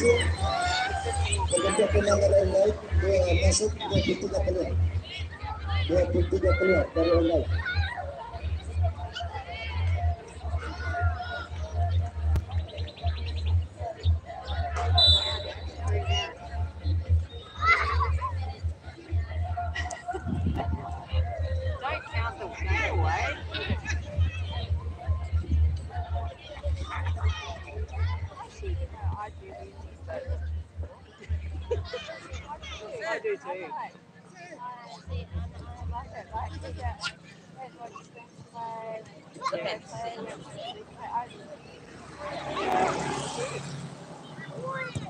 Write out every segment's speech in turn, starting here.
masuk berganti tendangan online masuk 23 peluang 23 peluang dari online. I do too. It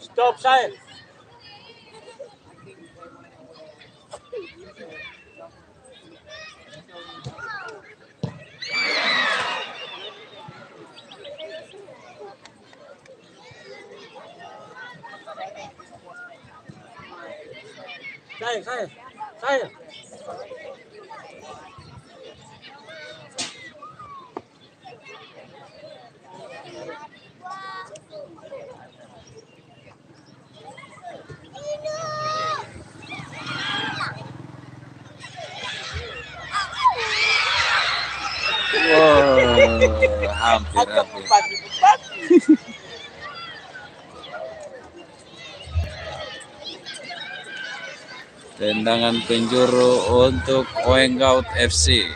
Stop, saya. Saya, saya, saya. Hampir hampir. Tendangan penjuru untuk Oengaut FC.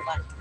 Your back.